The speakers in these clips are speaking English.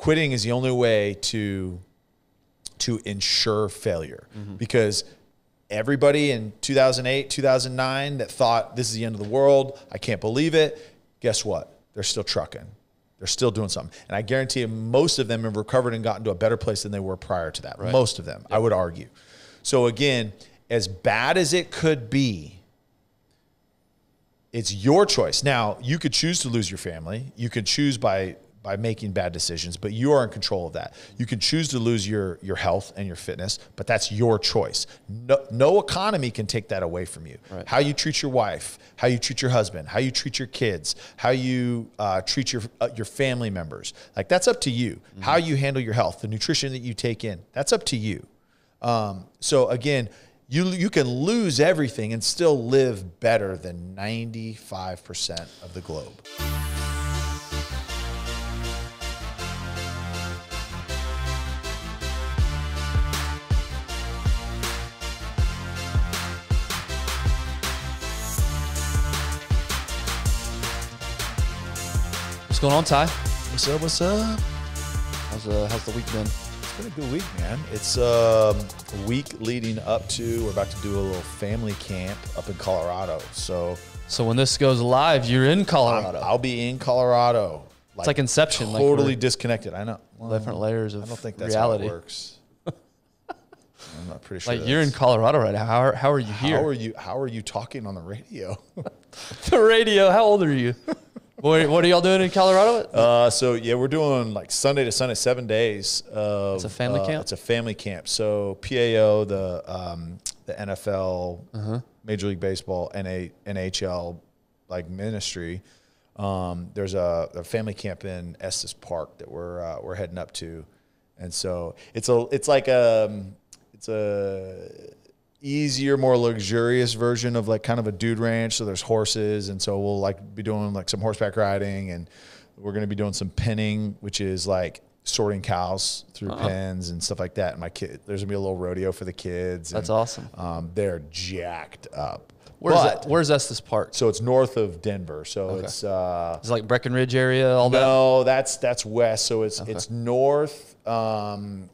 quitting is the only way to to ensure failure. Mm-hmm. Because everybody in 2008 2009 that thought this is the end of the world i can't believe it guess what? They're still trucking. They're still doing something. And i guarantee you most of them have recovered and gotten to a better place than they were prior to that. Most of them i would argue. So again as bad as it could be it's your choice. Now, you could choose to lose your family. You could choose by by making bad decisions, but you are in control of that. You can choose to lose your your health and your fitness, but that's your choice. No, no economy can take that away from you. How you treat your wife, how you treat your husband, how you treat your kids, how you uh, treat your uh, your family members, like that's up to you. How you handle your health, the nutrition that you take in, that's up to you. Um, so again, you you can lose everything and still live better than 95% of the globe. What's going on, Ty? What's up? What's up? How's uh, how's the week been? It's been a good week, man. It's um, a week leading up to we're about to do a little family camp up in Colorado. So So when this goes live, you're in Colorado. I'll be in Colorado. it's like Inception, totally we're disconnected. I know. Well, different layers of I don't think that's reality. how it works. I'm not pretty sure. Like you're in Colorado right now. How are, how are you here? How are you? How are you talking on the radio? the radio. How old are you? what, what are y'all doing in Colorado? Uh, so yeah, we're doing like Sunday to Sunday, seven days. Of, It's a family uh, camp? It's a family camp. So PAO, the um, the NFL, Uh-huh. Major League Baseball, NA, NHL, like ministry. Um, there's a, a family camp in Estes Park that we're uh, we're heading up to, and so it's a it's like a it's a easier, more luxurious version of like kind of a dude ranch. So there's horses, and so we'll like be doing like some horseback riding, and we're gonna be doing some penning, which is like sorting cows through pens and stuff like that. And my kid, there's gonna be a little rodeo for the kids. That's and, awesome. Um, they're jacked up. Where's but, where's Estes Park? so it's north of Denver. So it's uh, It's like Breckenridge area, all that. no, that's that's west. So it's it's north, um,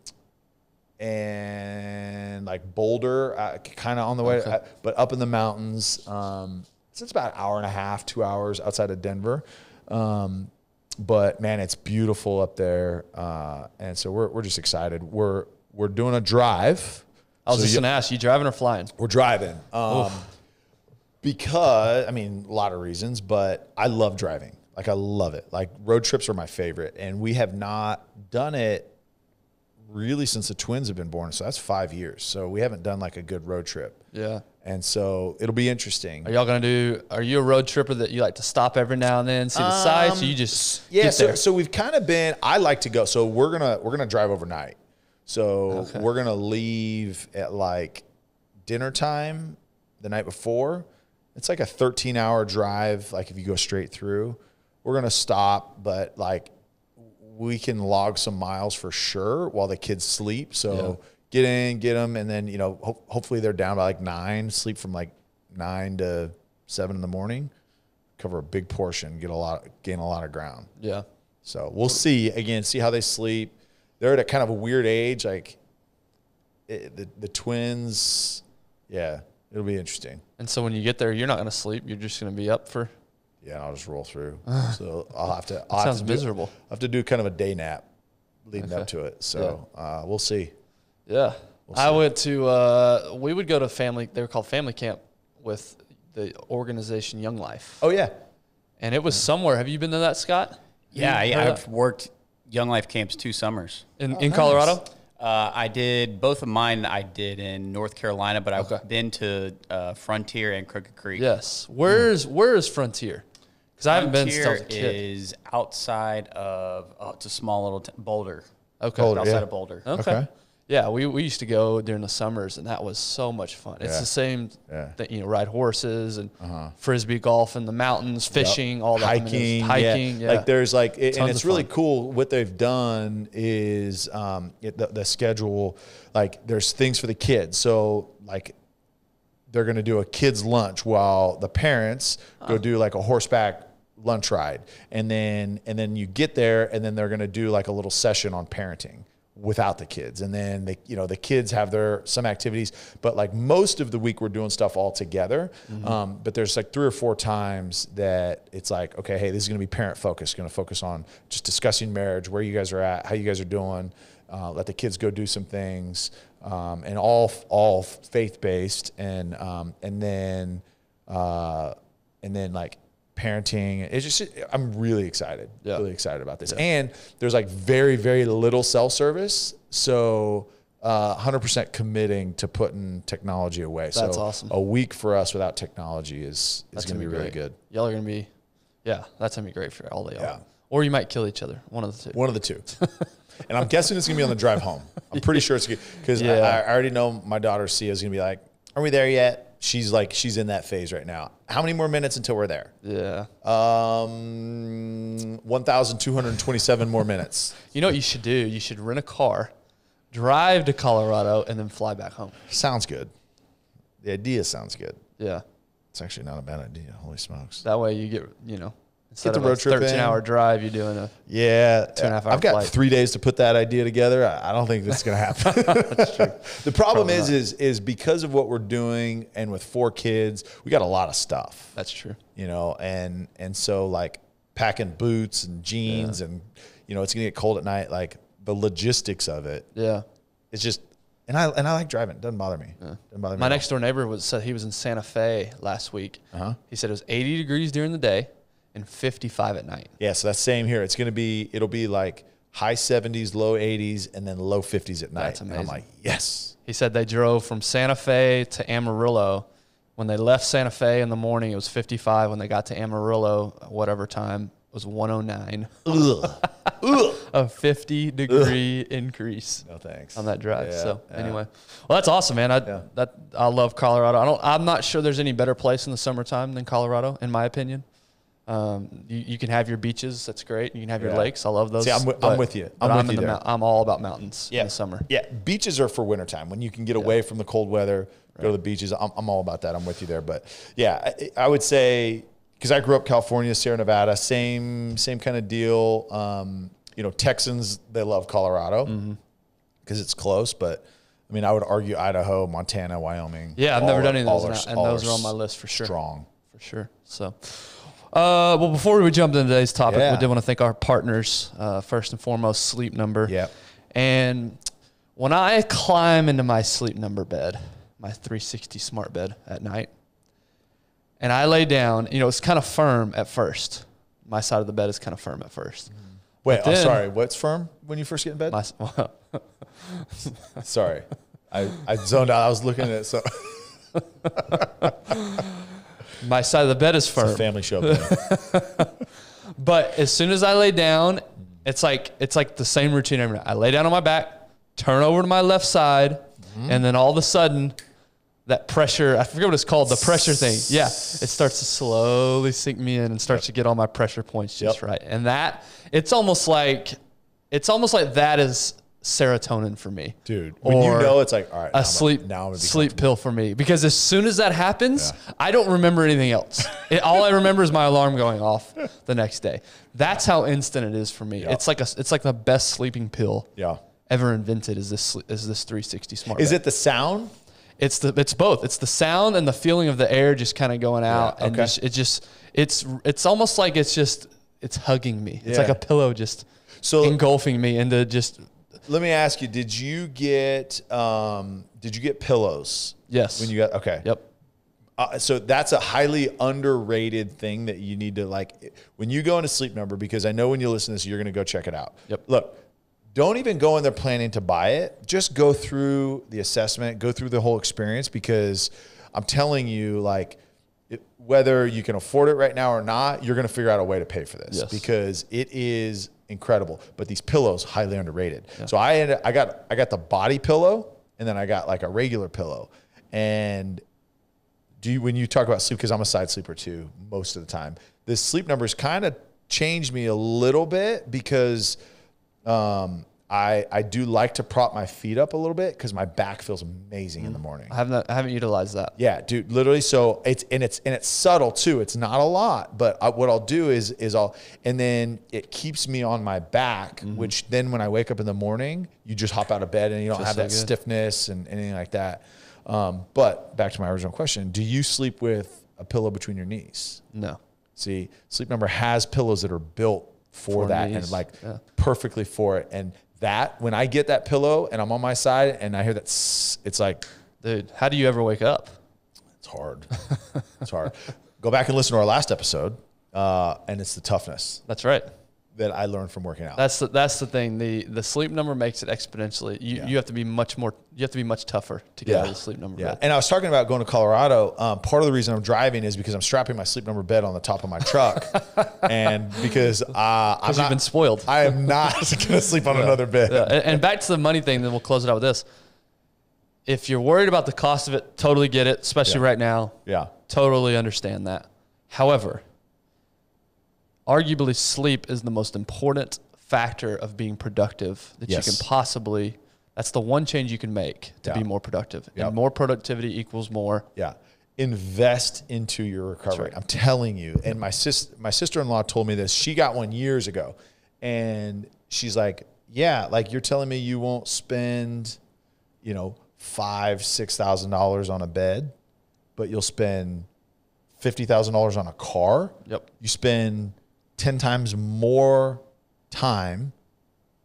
and like Boulder, uh, kind of on the way, uh, but up in the mountains. Um, so it's about an hour and a half, two hours outside of Denver. Um, but man, it's beautiful up there, uh, and so we're we're just excited. We're we're doing a drive. I was So just you- gonna ask you, driving or flying? we're driving. Um, because I mean, a lot of reasons, but I love driving. Like I love it. Like road trips are my favorite, and we have not done it really since the twins have been born. So that's five years. So we haven't done like a good road trip, Yeah. and so it'll be interesting. Are y'all gonna do? Are you a road tripper that you like to stop every now and then, see the sights, or you just Um, Yeah, get so, there? so we've kind of been. I like to go. So we're gonna we're gonna drive overnight. So we're gonna leave at like dinner time the night before. It's like a 13 hour drive. Like if you go straight through, we're gonna stop, but like we can log some miles for sure while the kids sleep. So get in, get them, and then you know ho- hopefully they're down by like nine. Sleep from like nine to seven in the morning. Cover a big portion, get a lot, gain a lot of ground. yeah. So we'll see again, see how they sleep. They're at a kind of a weird age, like it, the the twins. Yeah, it'll be interesting. And so when you get there, you're not gonna sleep. You're just gonna be up for. Yeah, I'll just roll through. so I'll have to. I'll sounds have to do- miserable. I have to do kind of a day nap leading up to it. So uh, we'll see. Yeah. I went to. Uh, we would go to family. They were called family camp with the organization Young Life, Oh yeah, and it was somewhere. Have you been to that, Scott? Yeah, yeah I've worked Young Life camps two summers. In Oh, in Colorado. Uh, I did both of mine. I did in North Carolina, but I've Okay. been to uh, Frontier and Crooked Creek. Yes. Where's where is Frontier? Because I haven't been since I was a kid. is outside of. Oh, it's a small little t- Boulder. Okay. Boulder, outside yeah. of Boulder. Okay. Okay. Yeah, we, we used to go during the summers, and that was so much fun. It's Yeah. the same, Yeah. Uh-huh. thing, you know, ride horses and frisbee golf in the mountains, fishing, all that. I mean, hiking, hiking. yeah. Yeah. Like there's like, it, and it's really fun. cool. What they've done is um, it, the, the schedule. Like there's things for the kids. So like they're going to do a kids lunch while the parents go do like a horseback lunch ride, and then and then you get there, and then they're going to do like a little session on parenting without the kids. And then they you know the kids have their some activities but like most of the week we're doing stuff all together. Um, but there's like three or four times that it's like okay hey this is going to be parent focused going to focus on just discussing marriage where you guys are at how you guys are doing uh, let the kids go do some things um, and all all faith based and um, and then uh, and then like parenting. It's just I'm really excited, Yeah. really excited about this. And there's like very very little cell service, so uh, 100% committing to putting technology away. That's so awesome. A week for us without technology is is going to be really good. Y'all are gonna be, yeah, that's gonna be great for all of y'all. Yeah. Or you might kill each other. One of the two. One of the two. and I'm guessing it's gonna be on the drive home. I'm pretty sure it's because Yeah. I, I already know my daughter Sia is gonna be like, "Are we there yet?" She's like, she's in that phase right now. How many more minutes until we're there? Yeah. Um, 1,227 more minutes. You know what you should do? You should rent a car, drive to Colorado, and then fly back home. Sounds good. The idea sounds good. Yeah. It's actually not a bad idea. Holy smokes. That way you get, you know, instead the of road a trip 13 in. hour drive, you're doing a, Yeah, Two and a half hour I've got flight. three days to put that idea together. I don't think that's going to happen. the problem Probably is, not. is, is because of what we're doing, and with four kids, we got a lot of stuff. that's true. you know, and and so like packing boots and jeans, and you know, it's gonna get cold at night. Like the logistics of it, Yeah. it's just, and I and I like driving. It doesn't bother me. Doesn't bother me. My next door neighbor was said he was in Santa Fe last week. Uh-huh. He said it was 80 degrees during the day and 55 at night. Yeah, so that's same here. It's gonna be it'll be like high 70s, low 80s, and then low 50s at night. That's And I'm like, yes. He said they drove from Santa Fe to Amarillo. When they left Santa Fe in the morning, it was 55. When they got to Amarillo, whatever time, it was 109. Ugh. Ugh. A 50 degree increase No thanks on that drive. Yeah, so yeah. anyway, well, that's awesome, man. I Yeah. that I love Colorado. I don't. I'm not sure there's any better place in the summertime than Colorado, in my opinion. Um, you, you can have your beaches. That's great. You can have your Yeah. lakes. I love those. See, I'm wi- I'm with you. I'm with in you the there. I'm all about mountains in the summer. Yeah, beaches are for wintertime when you can get away from the cold weather, go to the beaches. I'm, I'm all about that. I'm with you there. But yeah, I, I would say because I grew up California, Sierra Nevada, same same kind of deal. Um, you know, Texans they love Colorado Mm-hmm. because it's close, but. I mean, I would argue Idaho, Montana, Wyoming. Yeah, I've never are- done any of those, all and those are on my list for sure. Strong. For sure. So, uh, well, before we jump into today's topic, Yeah. we did want to thank our partners. Uh, first and foremost, Sleep Number. Yep. And when I climb into my Sleep Number bed, my 360 smart bed at night, and I lay down, you know, it's kind of firm at first. My side of the bed is kind of firm at first. Wait, But oh, then- sorry. What's firm when you first get in bed? My, sorry, I, I zoned out. I was looking at so my side of the bed is it's a firm. family show. But as soon as I lay down, it's like it's like the same routine every night. I lay down on my back, turn over to my left side, mm-hmm. and then all of a sudden, that pressure, I forget what it's called, the pressure thing. Yeah. It starts to slowly sink me in and starts to get all my pressure points just Yep. right. And that it's almost like it's almost like that is serotonin for me. dude. When you know it's like all right, now a I'm- sleep now I'm gonna be sleep pill for me because as soon as that happens, I don't remember anything else. It, all I remember is my alarm going off the next day. That's how instant it is for me. Yeah. It's like a it's like the best sleeping pill Yeah. ever invented. Is this is this 360 smart? Is it the sound? It's the it's both. It's the sound and the feeling of the air just kind of going out, and okay. just, it just it's it's almost like it's just it's hugging me. It's Yeah. like a pillow just So engulfing me into just let me ask you: Did you get um, did you get pillows? yes. When you got okay. yep. Uh, so that's a highly underrated thing that you need to like when you go into Sleep Number because I know when you listen to this you're going to go check it out. Yep. Look, don't even go in there planning to buy it. Just go through the assessment, go through the whole experience because I'm telling you, like, it, whether you can afford it right now or not, you're going to figure out a way to pay for this Yes. because it is incredible. But these pillows highly underrated. So I ended, I got I got the body pillow and then I got like a regular pillow and do you when you talk about sleep because i'm a side sleeper too most of the time this sleep numbers kind of changed me a little bit because um, I I do like to prop my feet up a little bit because my back feels amazing in the morning. I haven't I haven't utilized that. Yeah, dude, literally. So it's and it's and it's subtle too. It's not a lot, but I, what I'll do is is I'll and then it keeps me on my back, Mm-hmm. which then when I wake up in the morning, you just hop out of bed and you don't Feels have so that good. stiffness and anything like that. Um, but back to my original question: Do you sleep with a pillow between your knees? No. See, Sleep Number has pillows that are built for, For that knees, and like yeah. perfectly for it. And that when I get that pillow and I'm on my side and I hear that, it's like Dude, how do you ever wake up? it's hard. it's hard. Go back and listen to our last episode, uh, and it's the toughness That's right. That I learned from working out. That's the, that's the thing. The the sleep number makes it exponentially. You Yeah. you have to be much more. You have to be much tougher to get out of the sleep number Yeah. bed. And I was talking about going to Colorado. Um, part of the reason I'm driving is because I'm strapping my sleep number bed on the top of my truck, and because uh, I'm not, you've been spoiled. I am not going to sleep on another bed. Yeah, and, and back to the money thing. Then we'll close it out with this. If you're worried about the cost of it, totally get it. Especially Yeah. right now, Yeah. totally understand that. However, arguably sleep is the most important factor of being productive that Yes. you can possibly. That's the one change you can make to Yeah. be more productive. Yep. And more productivity equals more. Yeah. Invest into your recovery. right. I'm telling you. And my sis my sister-in-law told me this. She got one years ago. And she's like, Yeah, like you're telling me you won't spend, you know, five, six thousand dollars on a bed, but you'll spend fifty thousand dollars on a car. Yep. You spend ten times more time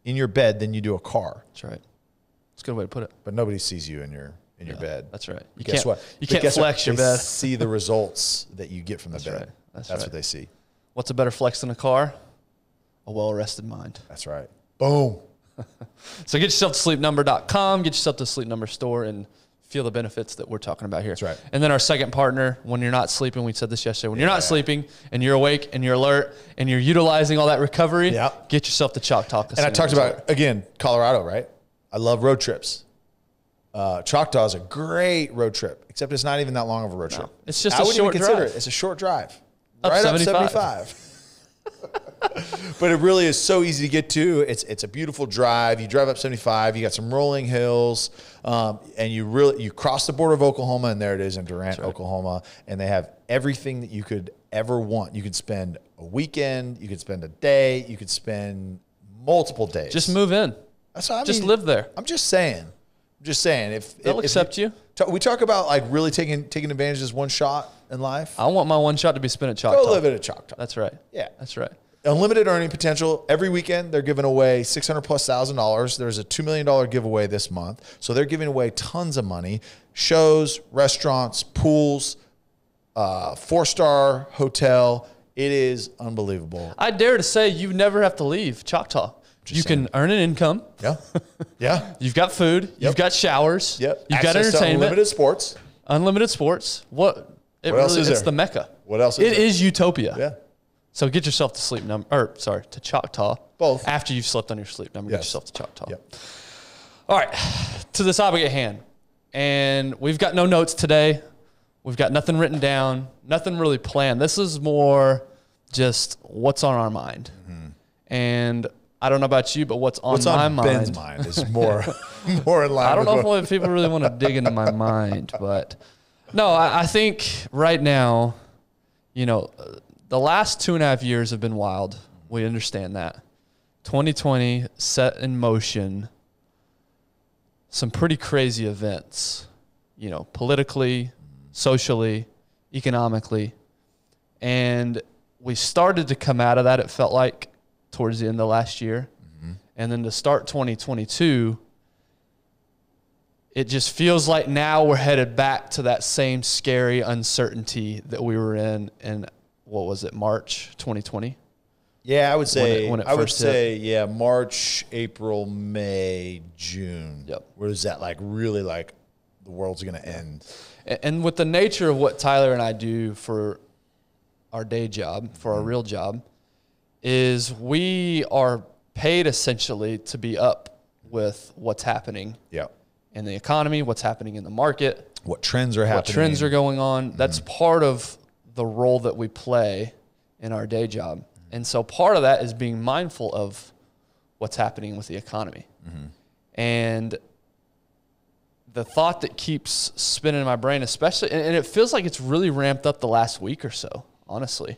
in your bed than you do a car. That's right. That's a good way to put it. But nobody sees you in your in your Yeah, bed. That's right. You Guess can't. what? You But can't guess what? flex your They bed. See the results that you get from the bed. right. That's That's, right. what they see. What's a better flex than a car? A well rested mind. That's right. Boom. So get yourself to sleepnumber.com, get yourself to Sleep Number store and feel the benefits that we're talking about here. That's right. And then our second partner, when you're not sleeping, we said this yesterday, when you're not sleeping and you're awake and you're alert and you're utilizing all that recovery, Yeah. get yourself to Choctaw Casino. And I talked about again Colorado, right? I love road trips. Uh, Choctaw is a great road trip, except it's not even that long of a road trip. It's just I a wouldn't short even consider drive. it. It's a short drive, Up right 75. up seventy-five. but it really is so easy to get to. It's it's a beautiful drive. You drive up seventy-five. You got some rolling hills, um, and you really you cross the border of Oklahoma, and there it is in Durant, Oklahoma, and they have everything that you could ever want. You could spend a weekend. You could spend a day. You could spend multiple days. Just move in. That's what I Just mean. live there. I'm just saying. I'm just saying. If They'll if, if accept you. ta- we talk about like really taking taking advantage of this one shot in life. I want my one shot to be spent at Choctaw. Go live it at Choctaw. That's right. Yeah. That's right. Unlimited earning potential. Every weekend they're giving away six hundred plus thousand dollars. There's a two million dollar giveaway this month, so they're giving away tons of money. Shows, restaurants, pools, uh, four star hotel. It is unbelievable. I dare to say you never have to leave Choctaw. you can earn an income. Yeah, yeah, You've got food. You've got showers. yep. You've got Access to entertainment. unlimited sports. unlimited sports. What? It What else really, is it's there? the mecca. What else is It there? is utopia. Yeah. So get yourself to sleep number, or sorry, to Choctaw. Both. After you've slept on your sleep number, get yourself to Choctaw. Yep. All right, to the topic at hand, and we've got no notes today. We've got nothing written down, nothing really planned. This is more just what's on our mind, mm-hmm. and I don't know about you, but what's on What's my on mind? Ben's mind is more more in line. I don't know if people really want to dig into my mind, but no, I, I think right now, you know, the last two and a half years have been wild. We understand that. 2020 set in motion some pretty crazy events, you know, politically, socially, economically. And we started to come out of that, it felt like, towards the end of last year. Mm-hmm. And then to start 2022, it just feels like now we're headed back to that same scary uncertainty that we were in in what was it March 2020 Yeah, I would say. when it I would first hit. say yeah, March, April, May, June. Yep. Where is that like really like the world's gonna end? A- and with the nature of what Tyler and I do for our day job for our mm-hmm. real job is we are paid essentially to be up with what's happening Yeah. in the economy what's happening in the market What trends are what happening? trends are going on. That's mm-hmm. part of the role that we play in our day job. And so part of that is being mindful of what's happening with the economy. Mm-hmm. And the thought that keeps spinning in my brain, especially, and, and it feels like it's really ramped up the last week or so, honestly,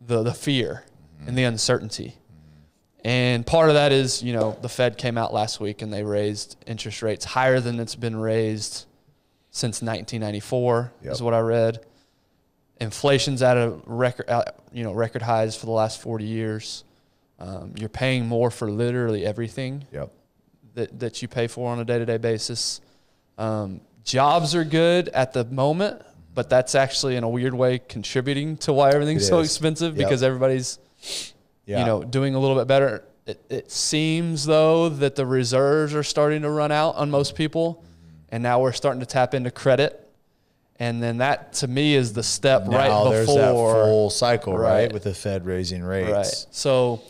the, the fear and the uncertainty. And part of that is, you know, the Fed came out last week and they raised interest rates higher than it's been raised since 1994, Yep. is what I read. Inflation's at a record, you know, record highs for the last 40 years. Um, you're paying more for literally everything Yep. that, that you pay for on a day to day basis. Um, jobs are good at the moment, but that's actually in a weird way contributing to why everything's It so is. expensive Yep. because everybody's Yeah. you know doing a little bit better. It, it seems though that the reserves are starting to run out on most people, and now we're starting to tap into credit. And then that to me is the step now right there's before that full cycle, right. Right. With the Fed raising rates. Right. So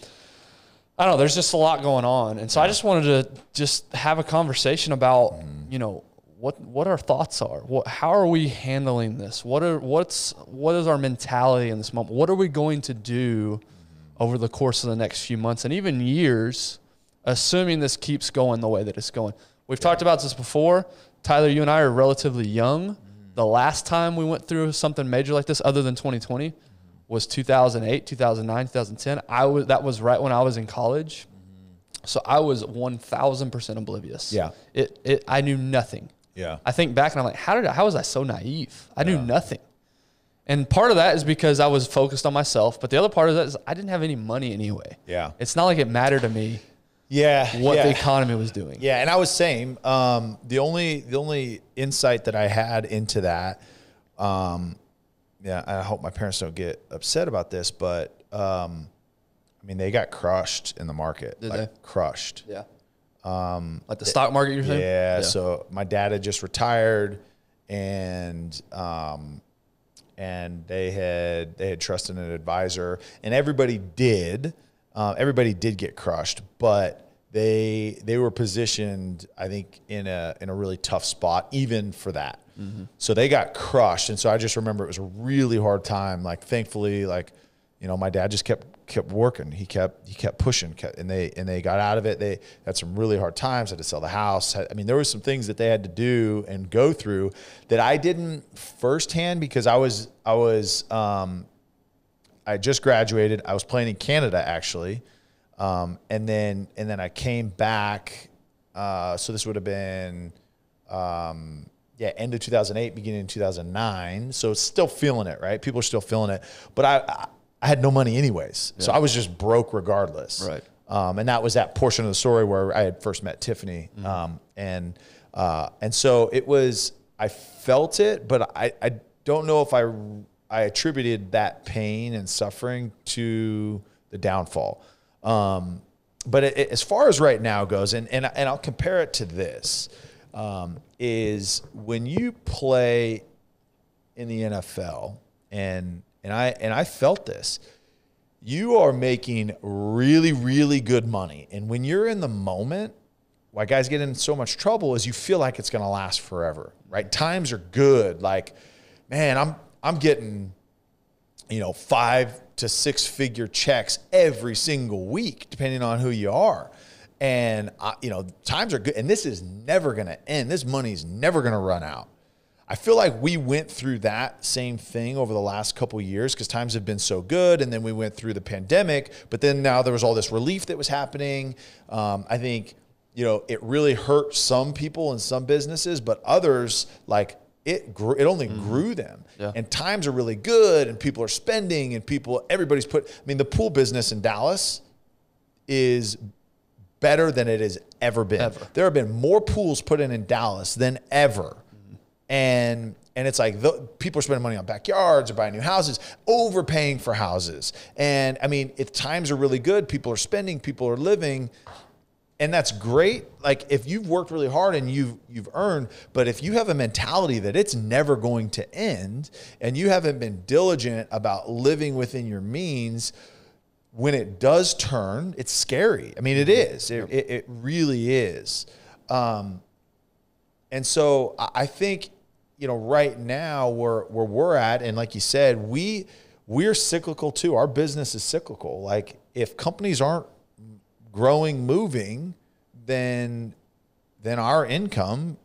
I don't know. There's just a lot going on, and so I just wanted to just have a conversation about mm-hmm. you know what what our thoughts are. What how are we handling this? What are what's what is our mentality in this moment? What are we going to do mm-hmm. over the course of the next few months and even years, assuming this keeps going the way that it's going? We've talked about this before. Tyler, you and I are relatively young. The last time we went through something major like this, other than 2020, was 2008, 2009, 2010. I was that was right when I was in college, so I was 1,000 percent oblivious. Yeah. it it I knew nothing. Yeah. I think back and I'm like, how did I, how was I so naive? I knew nothing. And part of that is because I was focused on myself, but the other part of that is I didn't have any money anyway. Yeah. It's not like it mattered to me Yeah. what yeah. the economy was doing. Yeah, and I was saying um, the only the only insight that I had into that, um, yeah, I hope my parents don't get upset about this, but um, I mean they got crushed in the market, Did like, they? crushed. Yeah. Um, like the stock market, you're saying? Yeah, So my dad had just retired, and um, and they had they had trusted an advisor, and everybody did. Uh, everybody did get crushed, but they they were positioned, I think, in a in a really tough spot, even for that. So they got crushed, and so I just remember it was a really hard time. Like, thankfully, like you know, my dad just kept kept working. He kept he kept pushing, kept, and they and they got out of it. They had some really hard times. Had to sell the house. Had, I mean, there were some things that they had to do and go through that I didn't firsthand because I was I was um, I just graduated. I was playing in Canada actually, um, and then and then I came back. Uh, so this would have been um, yeah, end of 2008, beginning of 2009. So it's still feeling it, right? People are still feeling it. But I, I, I had no money anyways. So I was just broke regardless. Right. Um, and that was that portion of the story where I had first met Tiffany. Um, and, uh, and so it was, I felt it, but I, I don't know if I, I attributed that pain and suffering to the downfall. Um, but it, it- as far as right now goes, and, and, and I'll compare it to this, um, is when you play in the NFL, and and I and I felt this, you are making really really good money, and when you're in the moment, why guys get in so much trouble is you feel like it's going to last forever, right? Times are good, like man, I'm I'm getting you know, five to six figure checks every single week, depending on who you are. And, uh, you know, times are good. And this is never going to end. This money's never going to run out. I feel like we went through that same thing over the last couple years because times have been so good. And then we went through the pandemic, but then now there was all this relief that was happening. Um, I think, you know, it really hurt some people and some businesses, but others, like, it grew, it only mm-hmm. grew them. Yeah. And times are really good and people are spending and people everybody's put I mean the pool business in Dallas is better than it has ever been. Ever. There have been more pools put in in Dallas than ever. Mm-hmm. And and it's like the, people are spending money on backyards or buying new houses, overpaying for houses. And I mean, if times are really good, people are spending, people are living, and that's great. Like if you've worked really hard and you've you've earned but if you have a mentality that it's never going to end and you haven't been diligent about living within your means when it does turn it's scary. I mean it is. It, it, it really is. Um, and so I I think, you know, right now where where we're at, and like you said, we we're cyclical too. Our business is cyclical. Like if companies aren't growing, moving, then then our income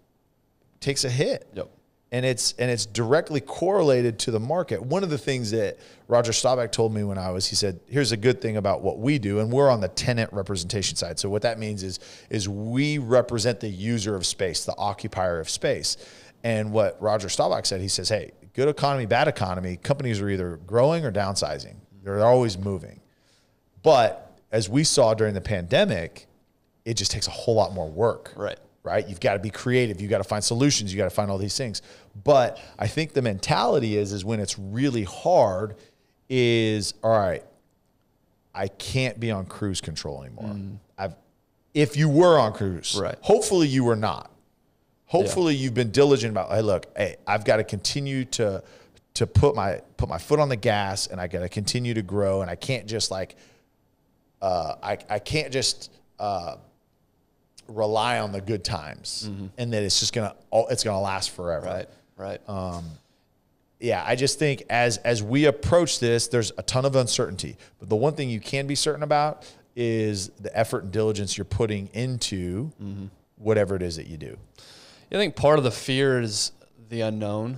takes a hit. Yep. And it's and it's directly correlated to the market. One of the things that Roger Staubach told me when I was, he said, "Here's a good thing about what we do, and we're on the tenant representation side. So what that means is is we represent the user of space, the occupier of space. And what Roger Staubach said, he says, "Hey, good economy, bad economy, companies are either growing or downsizing. They're always moving. But as we saw during the pandemic, it just takes a whole lot more work. Right. Right. You've got to be creative. You've got to find solutions. You've got to find all these things. But I think the mentality is is when it's really hard, is all right. I can't be on cruise control anymore. Mm. I've if you were on cruise, Right. Hopefully you were not. Hopefully you've been diligent about. Hey, look, hey, I've got to continue to to put my put my foot on the gas, and I got to continue to grow, and I can't just like uh, I I can't just uh, rely on the good times, and that it's just gonna it's gonna last forever. Right. Right. Uh, Yeah, I just think as as we approach this, there's a ton of uncertainty. But the one thing you can be certain about is the effort and diligence you're putting into whatever it is that you do. I think part of the fear is the unknown.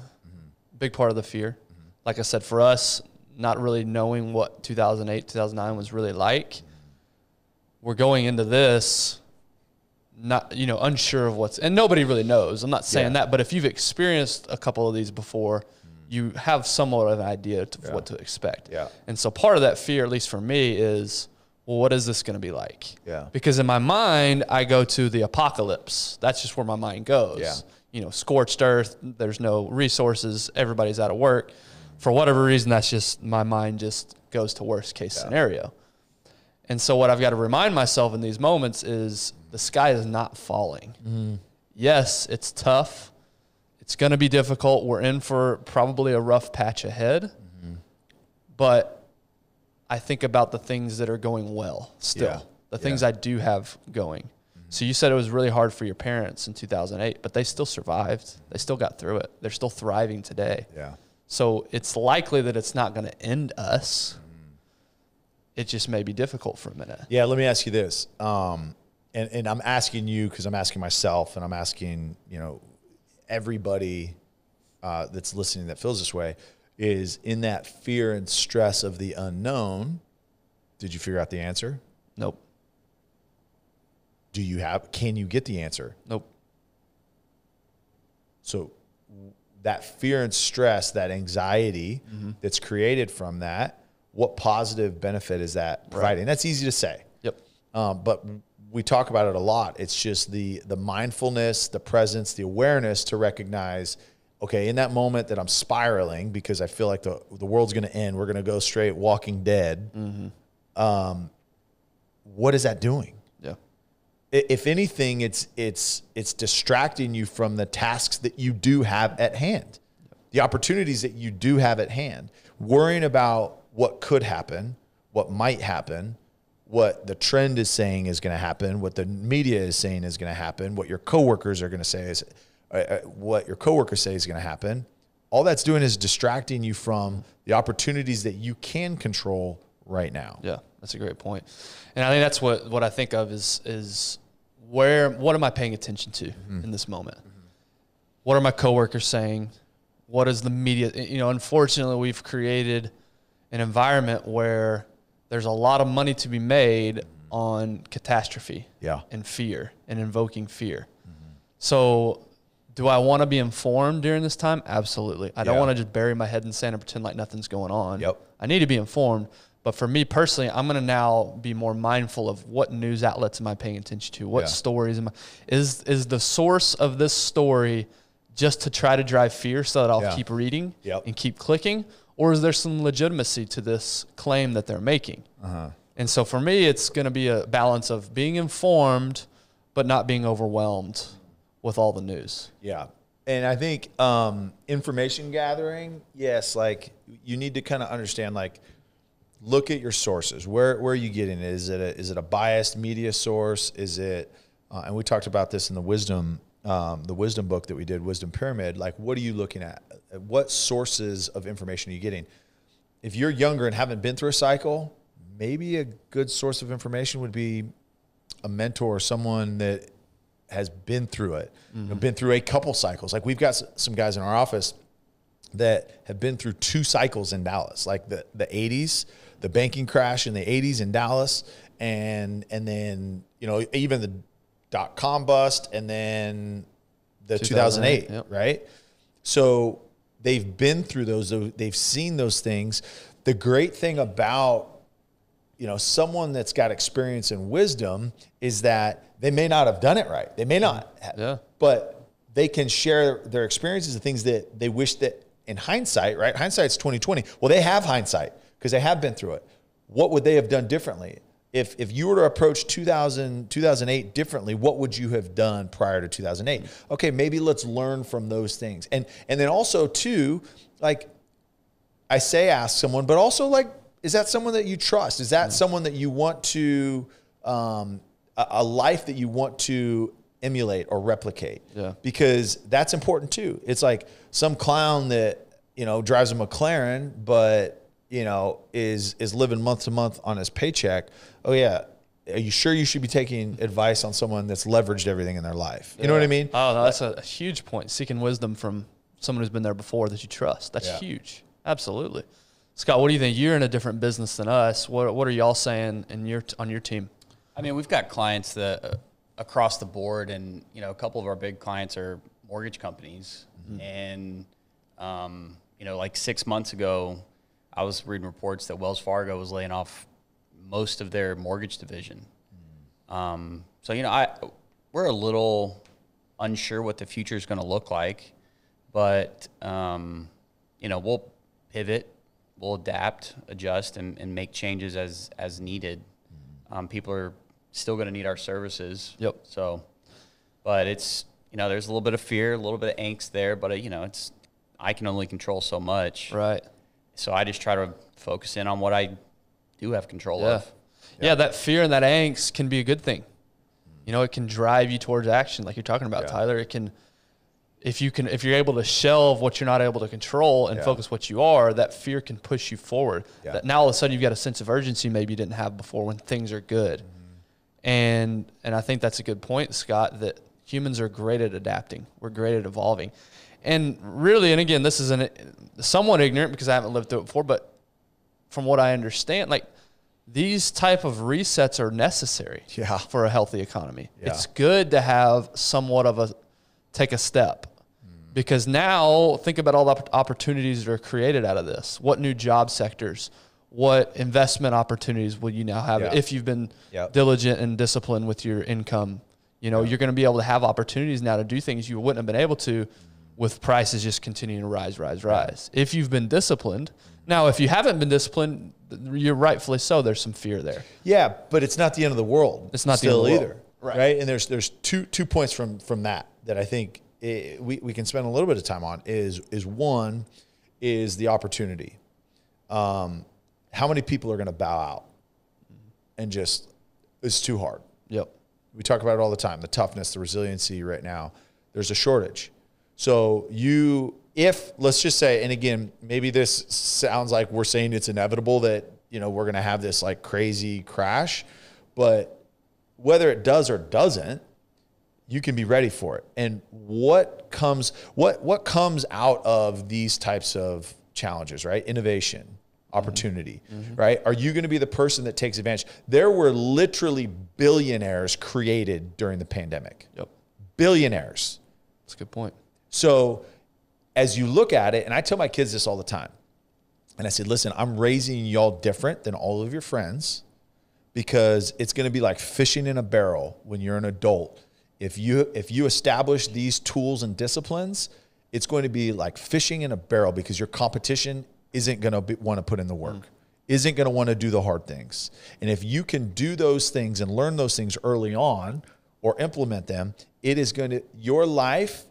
Big part of the fear. Like I said, for us, not really knowing what 2008, 2009 was really like, we're going into this not you know unsure of what's and nobody really knows. I'm not saying Yeah. that, but if you've experienced a couple of these before, mm. you have somewhat of an idea of what to expect. Yeah. And so part of that fear, at least for me, is well, what is this going to be like? Yeah. Because in my mind, I go to the apocalypse. That's just where my mind goes. Yeah. You know, scorched earth. There's no resources. Everybody's out of work. For whatever reason, that's just my mind just goes to worst case scenario. And so what I've got to remind myself in these moments is the sky is not falling. Mm-hmm. Yes, it's tough. It's going to be difficult. We're in for probably a rough patch ahead. Mm-hmm. But I think about the things that are going well still. Yeah. The things Yeah. I do have going. Mm-hmm. So you said it was really hard for your parents in 2008, but they still survived. They still got through it. They're still thriving today. Yeah. So it's likely that it's not going to end us. It just may be difficult for a minute. Yeah, let me ask you this. Um, and, and I'm asking you because I'm asking myself and I'm asking, you know, everybody uh, that's listening that feels this way is in that fear and stress of the unknown. Did you figure out the answer? Nope. Do you have, can you get the answer? Nope. So that fear and stress, that anxiety that's created from that, what positive benefit is that providing? That's easy to say. Yep. Um, but we talk about it a lot. It's just the the mindfulness, the presence, the awareness to recognize, okay, in that moment that I'm spiraling because I feel like the the world's going to end, we're going to go straight Walking Dead. Um, what is that doing? Yeah. If anything, it's it's it's distracting you from the tasks that you do have at hand, the opportunities that you do have at hand. Worrying about what could happen, what might happen, what the trend is saying is going to happen, what the media is saying is going to happen, what your coworkers are going to say is, uh, uh, what your coworkers say is going to happen. All that's doing is distracting you from the opportunities that you can control right now. Yeah, that's a great point. And I think that's what, what I think of is is where what am I paying attention to in this moment? What are my coworkers saying? What is the media? You know, unfortunately, we've created an environment where there's a lot of money to be made on catastrophe Yeah. and fear and invoking fear. So, do I want to be informed during this time? Absolutely. I don't want to just bury my head in sand and pretend like nothing's going on. Yep. I need to be informed. But for me personally, I'm going to now be more mindful of what news outlets am I paying attention to? What Yeah. stories am I? Is is the source of this story just to try to drive fear so that I'll Yeah. keep reading Yep. and keep clicking, or is there some legitimacy to this claim that they're making? Uh-huh. And so for me, it's going to be a balance of being informed, but not being overwhelmed with all the news. Yeah. And I think um, information gathering, yes, like you need to kind of understand, like, look at your sources. Where where are you getting it? Is it a, is it a biased media source? Is it? Uh, and we talked about this in the wisdom um, the wisdom book that we did, Wisdom Pyramid. Like, what are you looking at? What sources of information are you getting? If you're younger and haven't been through a cycle, maybe a good source of information would be a mentor, or someone that has been through it, you know, been through a couple cycles. Like we've got some guys in our office that have been through two cycles in Dallas, like the the 80s, the banking crash in the 80s in Dallas, and and then you know even the dot com bust, and then the 2008, 2008, yep. right? So they've been through those, they've seen those things. The great thing about you know someone that's got experience and wisdom is that they may not have done it right. They may not mm. have, Yeah. but they can share their experiences and things that they wish that in hindsight, right? Hindsight's 2020. Well, they have hindsight because they have been through it. What would they have done differently? If, if you were to approach 2000, 2008 differently, what would you have done prior to 2008? Okay, maybe let's learn from those things. And and then also too, like I say ask someone, but also like, is that someone that you trust? Is that someone that you want to, um, a, a life that you want to emulate or replicate? Yeah. Because that's important too. It's like some clown that, you know, drives a McLaren, but, you know, is, is living month to month on his paycheck. Oh yeah. Are you sure you should be taking advice on someone that's leveraged everything in their life? You know what I mean? Oh, no, that's a, a huge point. Seeking wisdom from someone who's been there before that you trust. That's Yeah. huge. Absolutely. Scott, what do you think? You're in a different business than us. What What are y'all saying in your on your team? I mean, we've got clients that uh, across the board, and you know, a couple of our big clients are mortgage companies. And um, you know, like six months ago, I was reading reports that Wells Fargo was laying off most of their mortgage division. Um, so you know, I we're a little unsure what the future is going to look like, but um, you know, we'll pivot, we'll adapt, adjust, and, and make changes as as needed. Um, people are still going to need our services. Yep. So, but it's you know, there's a little bit of fear, a little bit of angst there, but uh, you know, it's I can only control so much. Right. So I just try to focus in on what I do have control Yeah. of. yeah. that fear and that angst can be a good thing. You know, it can drive you towards action, like you're talking about, Yeah. Tyler. It can, if you can, if you're able to shelve what you're not able to control and Yeah. focus what you are, that fear can push you forward. Yeah. That now all of a sudden you've got a sense of urgency maybe you didn't have before when things are good. Mm-hmm. And and I think that's a good point, Scott. That humans are great at adapting. We're great at evolving. And really, and again, this is an somewhat ignorant because I haven't lived through it before, but from what I understand, like these type of resets are necessary Yeah. for a healthy economy. Yeah. It's good to have somewhat of a take a step Mm. because now think about all the opportunities that are created out of this. What new job sectors? What investment opportunities will you now have Yeah. if you've been Yep. diligent and disciplined with your income? You know, you're going to be able to have opportunities now to do things you wouldn't have been able to with prices just continuing to rise, rise, rise. If you've been disciplined. Now, if you haven't been disciplined, you're rightfully so. There's some fear there. Yeah, but it's not the end of the world. It's not the still end of the either, right. Right. And there's there's two two points from from that that I think eh, we we can spend a little bit of time on. Is is one is the opportunity. Um, how many people are going to bow out and just it's too hard. Yep. We talk about it all the time the toughness, the resiliency right now. There's a shortage. So, you, if, let's just say, and again, maybe this sounds like we're saying it's inevitable that, you know, we're going to have this like crazy crash, but whether it does or doesn't, you can be ready for it. And what comes, what, what comes out of these types of challenges, right? Innovation, mm-hmm. opportunity, mm-hmm. right? Are you going to be the person that takes advantage? There were literally billionaires created during the pandemic. Yep. Billionaires. That's a good point. So as you look at it, and I tell my kids this all the time, and I said, listen, I'm raising y'all different than all of your friends because it's going to be like fishing in a barrel when you're an adult. If you if you establish these tools and disciplines, it's going to be like fishing in a barrel because your competition isn't going to want to put in the work, mm. isn't going to want to do the hard things. And if you can do those things and learn those things early on or implement them, it is going to your life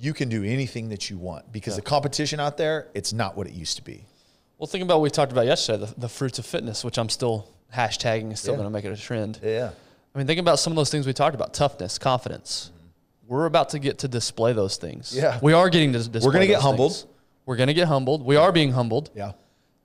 you can do anything that you want because the competition out there, it's not what it used to be. Well, think about what we talked about yesterday, the, the fruits of fitness, which I'm still hashtagging, is still Yeah. going to make it a trend. Yeah. I mean, think about some of those things we talked about toughness, confidence. Mm-hmm. We're about to get to display those things. Yeah. We are getting to display We're gonna get humbled. things. We're going to get humbled. We are being humbled. Yeah.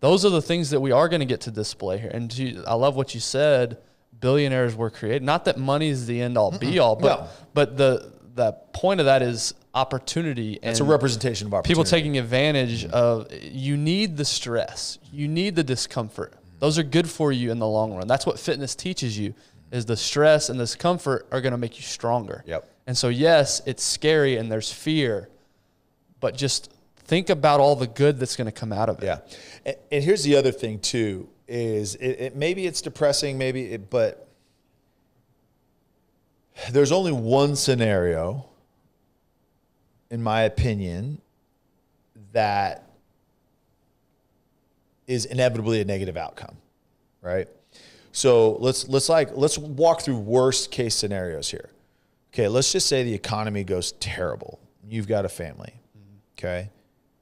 Those are the things that we are going to get to display here. And to, I love what you said billionaires were created. Not that money is the end all be all, but No. but the the point of that is opportunity and It's a representation of opportunity. people taking advantage mm-hmm. of you need the stress. You need the discomfort. Mm-hmm. Those are good for you in the long run. That's what fitness teaches you is the stress and discomfort are going to make you stronger. Yep. and so yes it's scary and there's fear but just think about all the good that's going to come out of it. Yeah, and, and here's the other thing too: is it, it maybe it's depressing, maybe, it, but there's only one scenario, in my opinion, that is inevitably a negative outcome, right? So let's let's like let's walk through worst case scenarios here. Okay, let's just say the economy goes terrible. You've got a family. Okay.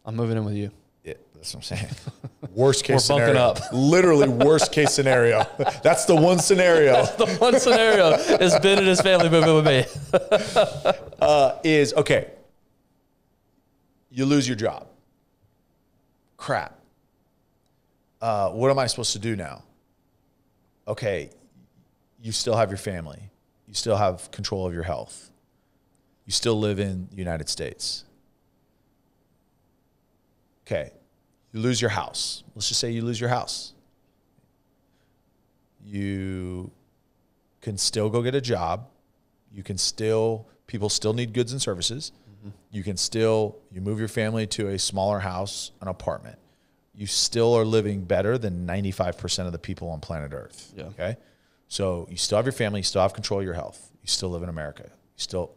i'm moving in with you Yeah, that's what I'm saying. Worst case We're bunking scenario. up. Literally worst case scenario. That's the one scenario the one scenario is ben and his family moving with me uh, is okay. You lose your job. Crap. Uh, what am I supposed to do now? Okay, you still have your family. You still have control of your health. You still live in the United States. Okay, you lose your house. Let's just say you lose your house. You can still go get a job. You can still, people still need goods and services. You can still, you move your family to a smaller house, an apartment. You still are living better than 95% of the people on planet Earth. Yeah. Okay. So you still have your family, you still have control of your health. You still live in America. You still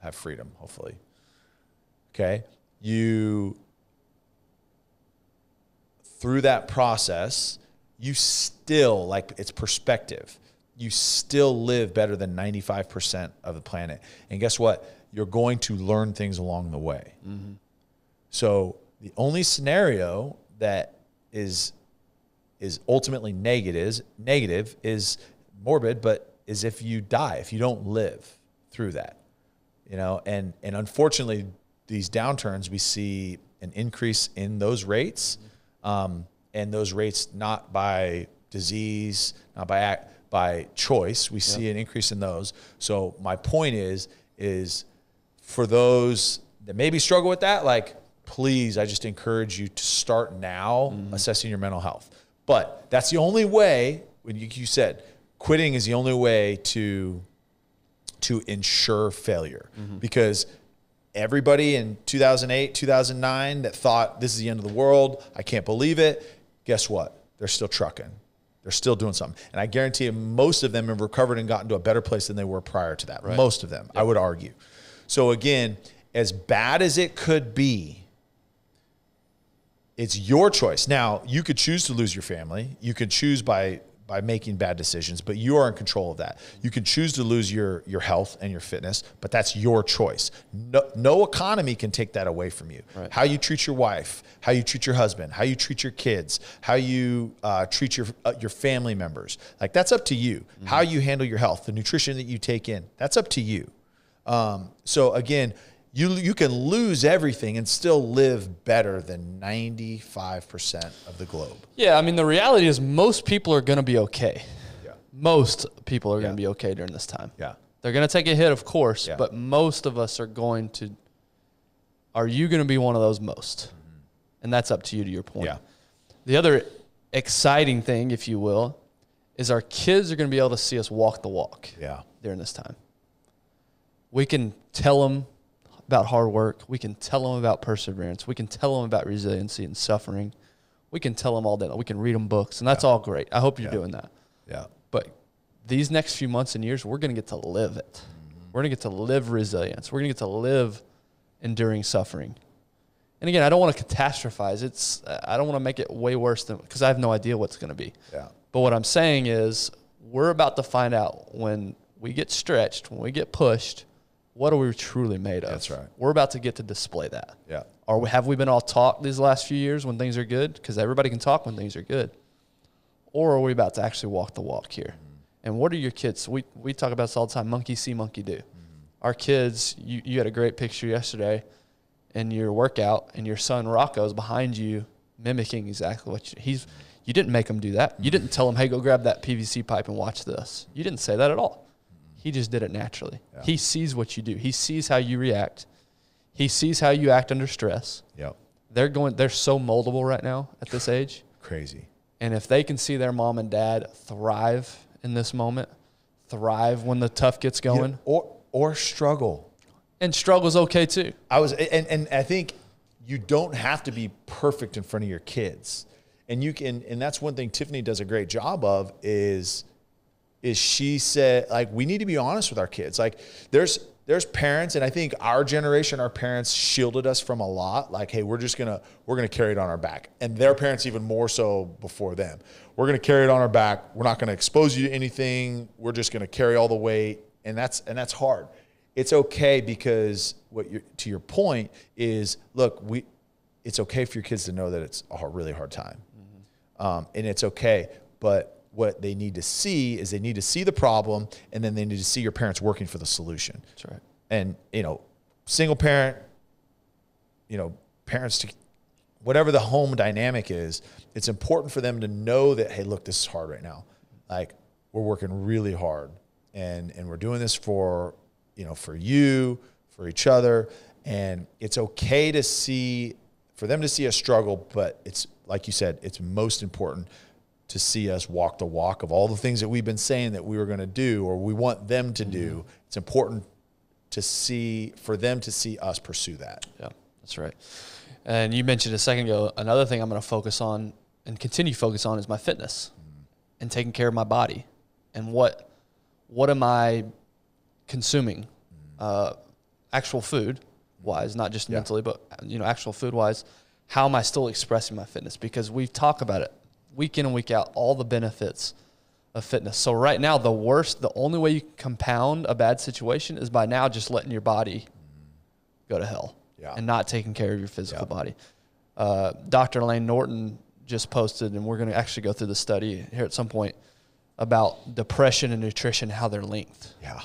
have freedom, hopefully. Okay. You, through that process, you still, like it's perspective, you still live better than 95% of the planet. And guess what? You're going to learn things along the way. So the only scenario that is is ultimately negative negative is negative is morbid, but is if you die, if you don't live through that. You know, and and unfortunately these downturns we see an increase in those rates. Um, and those rates not by disease, not by act, by choice. We see an increase in those. So my point is is for those that maybe struggle with that, like please, I just encourage you to start now mm-hmm. assessing your mental health. But that's the only way. When you, you said quitting is the only way to to ensure failure mm-hmm. because everybody in 2008, 2009 that thought this is the end of the world, I can't believe it, guess what? They're still trucking. They're still doing something. And I guarantee you, most of them have recovered and gotten to a better place than they were prior to that. Most of them, I would argue. So, again, as bad as it could be, it's your choice. Now, you could choose to lose your family. You could choose by by making bad decisions, but you are in control of that. You can choose to lose your your health and your fitness, but that's your choice. No, no economy can take that away from you. How you treat your wife, how you treat your husband, how you treat your kids, how you uh, treat your uh, your family members, like that's up to you. How you handle your health, the nutrition that you take in, that's up to you. Um, so again, you you can lose everything and still live better than ninety five percent of the globe. Yeah, I mean the reality is most people are going to be okay. Yeah. Most people are going to be okay during this time. Yeah. They're going to take a hit, of course, Yeah. but most of us are going to. Are you going to be one of those most? And that's up to you. To your point. Yeah. The other exciting thing, if you will, is our kids are going to be able to see us walk the walk Yeah. during this time. We can tell them about hard work. We can tell them about perseverance. We can tell them about resiliency and suffering. We can tell them all that. We can read them books, and that's all great. I hope you're Yeah. doing that. Yeah. But these next few months and years, we're going to get to live it. Mm-hmm. We're going to get to live resilience. We're going to get to live enduring suffering. And again, I don't want to catastrophize. It's I don't want to make it way worse than because I have no idea what's going to be. Yeah. But what I'm saying is, we're about to find out when we get stretched, when we get pushed, what are we truly made of? That's right. We're about to get to display that. Yeah. Are we, have we been all talk these last few years when things are good? Because everybody can talk when things are good. Or are we about to actually walk the walk here? Mm-hmm. And what are your kids? We, we talk about this all the time monkey see, monkey do. Mm-hmm. Our kids, you, you had a great picture yesterday in your workout, and your son Rocco is behind you, mimicking exactly what you, he's. You didn't make him do that. You mm-hmm. didn't tell him, hey, go grab that PVC pipe and watch this. You didn't say that at all. He just did it naturally. Yeah. He sees what you do. He sees how you react. He sees how you act under stress. Yep. They're going. They're so moldable right now at this age. Crazy. And if they can see their mom and dad thrive in this moment, thrive when the tough gets going, Or or struggle. and struggle's okay too. I was and and I think you don't have to be perfect in front of your kids. And you can and that's one thing Tiffany does a great job of is is she said like we need to be honest with our kids. Like there's there's parents and I think our generation our parents shielded us from a lot like hey we're just going to we're going to carry it on our back. And their parents even more so before them. We're going to carry it on our back. We're not going to expose you to anything. We're just going to carry all the weight and that's and that's hard. It's okay because what you're to your point is look, we it's okay for your kids to know that it's a really hard time um, and it's okay. But what they need to see is they need to see the problem, and then they need to see your parents working for the solution. That's right. And you know, single parent, you know, parents to whatever the home dynamic is, it's important for them to know that hey, look, this is hard right now. Like we're working really hard, and and we're doing this for you know for you, for each other, and it's okay to see for them to see a struggle, but it's like you said, it's most important to see us walk the walk of all the things that we've been saying that we were going to do or we want them to do. Mm-hmm. It's important to see for them to see us pursue that. Yeah, that's right. And you mentioned a second ago, another thing I'm going to focus on and continue to focus on is my fitness mm-hmm. and taking care of my body and what what am I consuming, mm-hmm. uh, actual food wise, not just Yeah. mentally, but you know, actual food wise. How am I still expressing my fitness? Because we talk about it week in and week out, all the benefits of fitness. So right now, the worst, the only way you can compound a bad situation is by now just letting your body go to hell Yeah. and not taking care of your physical Yeah. body. Uh, Dr. Layne Norton just posted, and we're going to actually go through the study here at some point about depression and nutrition, how they're linked. Yeah.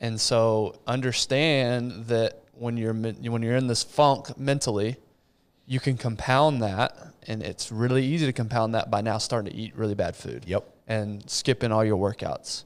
And so understand that when you're when you're in this funk mentally, you can compound that, and it's really easy to compound that by now starting to eat really bad food. Yep. And skipping all your workouts.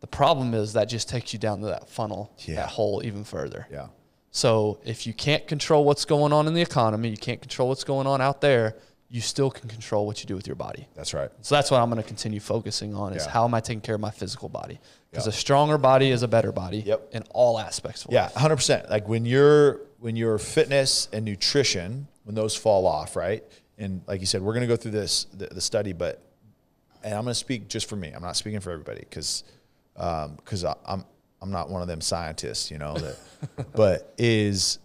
The problem is that just takes you down to that funnel, Yeah. that hole even further. Yeah. So if you can't control what's going on in the economy, you can't control what's going on out there, you still can control what you do with your body. That's right. So that's what I'm going to continue focusing on is Yeah. how am I taking care of my physical body? Because Yeah. a stronger body is a better body Yep. in all aspects of life. Yeah, life. hundred percent. Like when your when your fitness and nutrition, when those fall off, right? And like you said, we're going to go through this the, the study, but and I'm going to speak just for me. I'm not speaking for everybody because because I'm I'm not one of them scientists, you know. That, but is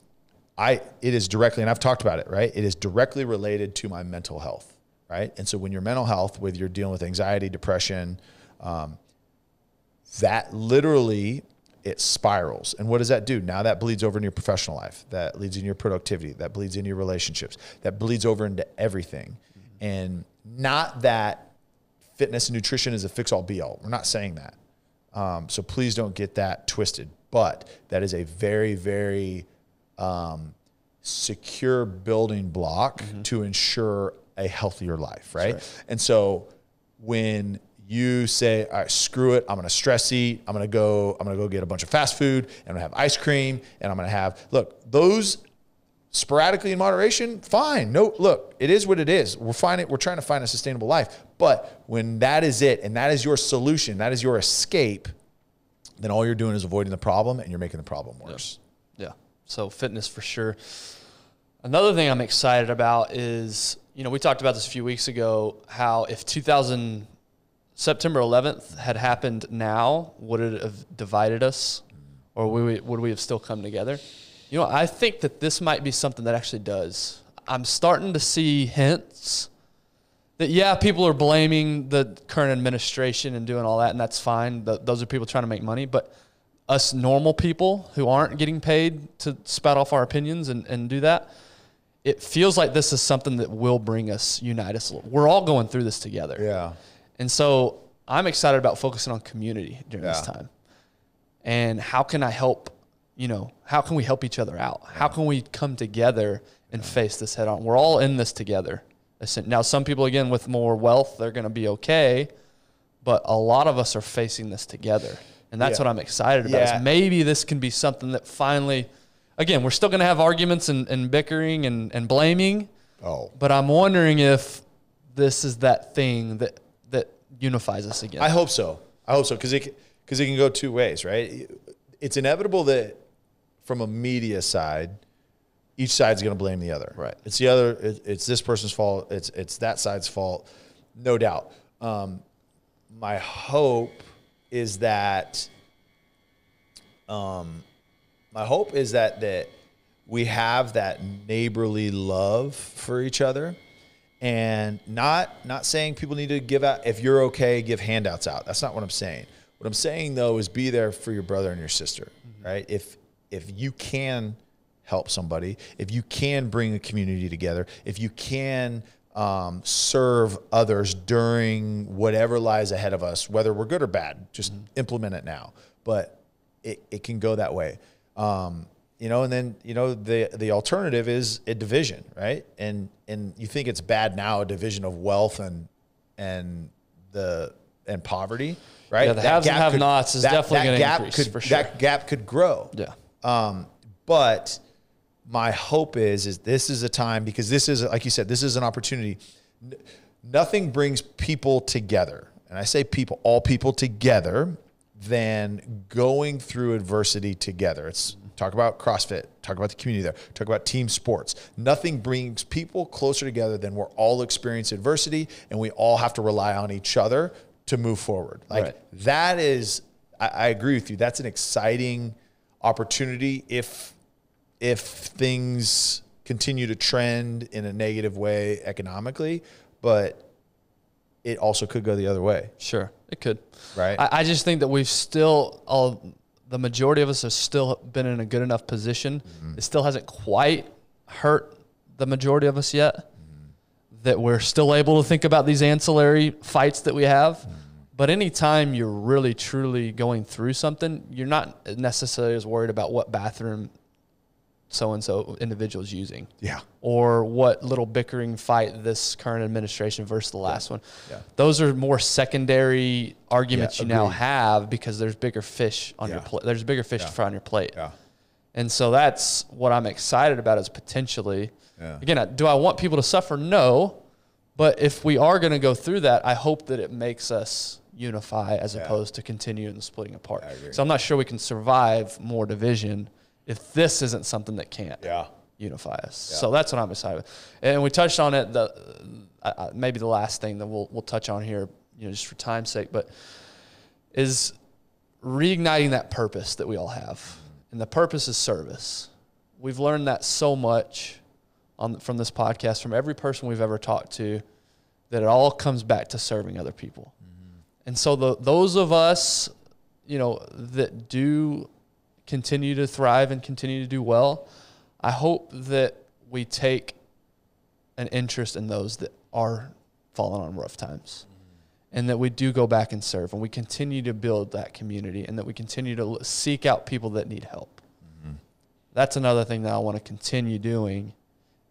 I it is directly, and I've talked about it, right? It is directly related to my mental health, right? And so when your mental health, whether you're dealing with anxiety, depression, um, that literally it spirals. And what does that do? Now that bleeds over in your professional life. That leads in your productivity. That bleeds in your relationships. That bleeds over into everything. And not that fitness and nutrition is a fix all be all. We're not saying that. Um, so please don't get that twisted. But that is a very, very um, secure building block to ensure a healthier life, right? And so when you say, all right, screw it, I'm gonna stress eat, I'm gonna go, I'm gonna go get a bunch of fast food, and I'm gonna have ice cream, and I'm gonna have look, those sporadically in moderation, fine. No, look, it is what it is. We're finding we're trying to find a sustainable life. But when that is it and that is your solution, that is your escape, then all you're doing is avoiding the problem and you're making the problem worse. Yeah. So fitness for sure. Another thing I'm excited about is, you know, we talked about this a few weeks ago, how if 2000 September 11th had happened now, would it have divided us, or would we, would we have still come together? You know, I think that this might be something that actually does. I'm starting to see hints that yeah, people are blaming the current administration and doing all that, and that's fine. Th- those are people trying to make money, but us normal people who aren't getting paid to spout off our opinions and, and do that, it feels like this is something that will bring us, unite us. We're all going through this together. Yeah. And so I'm excited about focusing on community during this time. And how can I help, you know, how can we help each other out? How can we come together and face this head on? We're all in this together. Now, some people again with more wealth, they're going to be okay, but a lot of us are facing this together, and that's Yeah. what I'm excited about. Yeah. Is maybe this can be something that finally, again, we're still going to have arguments and, and bickering and, and blaming, Oh, but I'm wondering if this is that thing that unifies us again. I hope so. I hope so because it because it can go two ways, right? It's inevitable that from a media side, each side's going to blame the other. Right. It's the other. It, it's this person's fault. It's it's that side's fault, no doubt. Um, my hope is that. Um, my hope is that that we have that neighborly love for each other and not not saying people need to give out if you're okay give handouts out. That's not what i'm saying. What i'm saying though is be there for your brother and your sister right? If if you can help somebody if you can bring a community together if you can um, serve others during whatever lies ahead of us whether we're good or bad just implement it now. But it, it can go that way. Um, you know, and then you know the the alternative is a division, right? And and you think it's bad now a division of wealth and and the and poverty, right? Yeah, the That haves and have-nots is that- definitely gonna gap increase, could- for sure. That gap could grow. yeah. Um, but my hope is is this is a time because this is like you said this is an opportunity. Nothing brings people together, and I say people, all people together, than going through adversity together. It's talk about CrossFit, talk about the community there, talk about team sports. Nothing brings people closer together than we're all experiencing adversity, and we all have to rely on each other to move forward. Like Right. that is, I, I agree with you. That's an exciting opportunity if if things continue to trend in a negative way economically, but it also could go the other way. Sure, it could. Right. I, I just think that we've still all the majority of us have still been in a good enough position. Mm-hmm. It still hasn't quite hurt the majority of us yet. That we're still able to think about these ancillary fights that we have. Mm-hmm. But anytime you're really truly going through something, you're not necessarily as worried about what bathroom so and so individual is using Yeah. or what little bickering fight this current administration versus the last one. Yeah. Those are more secondary arguments Yeah, you now have because there's bigger fish on your plate. There's bigger fish Yeah. to fry on your plate. Yeah. And so that's what I'm excited about is potentially. Yeah. Again, do I want people to suffer? No. But if we are going to go through that, I hope that it makes us unify as opposed to continue in splitting apart. So I'm not sure we can survive more division if this isn't something that can't Yeah. unify us. So that's what I'm excited. About. And we touched on it. The uh, maybe the last thing that we'll we'll touch on here, you know, just for time's sake, but is reigniting that purpose that we all have, and the purpose is service. We've learned that so much on from this podcast from every person we've ever talked to, that it all comes back to serving other people. And so the those of us, you know, that do continue to thrive and continue to do well, I hope that we take an interest in those that are falling on rough times. And that we do go back and serve and we continue to build that community and that we continue to seek out people that need help. Mm-hmm. That's another thing that I want to continue doing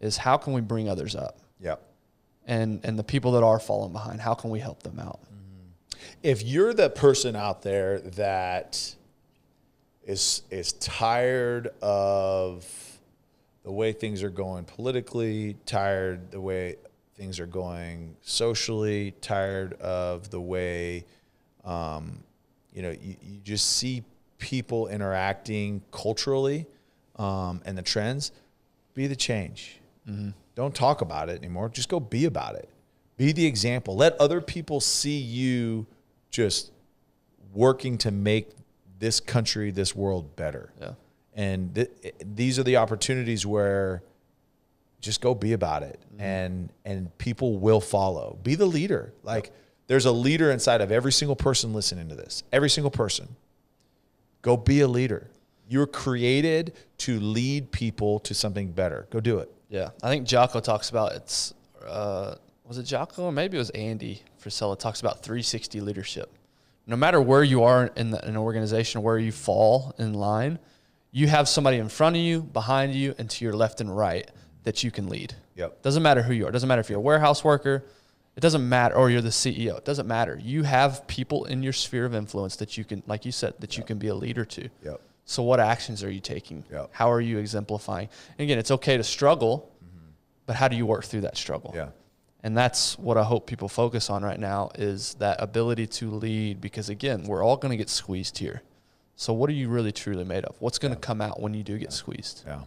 is how can we bring others up? Yeah. And and the people that are falling behind, how can we help them out? Mm-hmm. If you're the person out there that is is tired of the way things are going politically, tired the way things are going socially, tired of the way um, you know you, you just see people interacting culturally um, and the trends. Be the change. Don't talk about it anymore. Just go be about it. Be the example. Let other people see you just working to make this country, this world better. Yeah. And th- these are the opportunities where just go be about it Mm-hmm. and and people will follow. Be the leader. Like there's a leader inside of every single person listening to this. Every single person. Go be a leader. You're created to lead people to something better. Go do it. Yeah, I think Jocko talks about it's. Uh, was it Jocko or maybe it was Andy Frisella talks about 360 leadership. No matter where you are in the, an organization, where you fall in line, you have somebody in front of you, behind you, and to your left and right that you can lead. Yep. Doesn't matter who you are. Doesn't matter if you're a warehouse worker. It doesn't matter, or you're the CEO. It doesn't matter. You have people in your sphere of influence that you can, like you said, that you can be a leader to. Yep. So what actions are you taking? Yep. How are you exemplifying? And again, it's okay to struggle, mm-hmm. but how do you work through that struggle? Yeah. And that's what I hope people focus on right now is that ability to lead because again, we're all going to get squeezed here. So what are you really truly made of? What's going to come out when you do get squeezed? Yeah.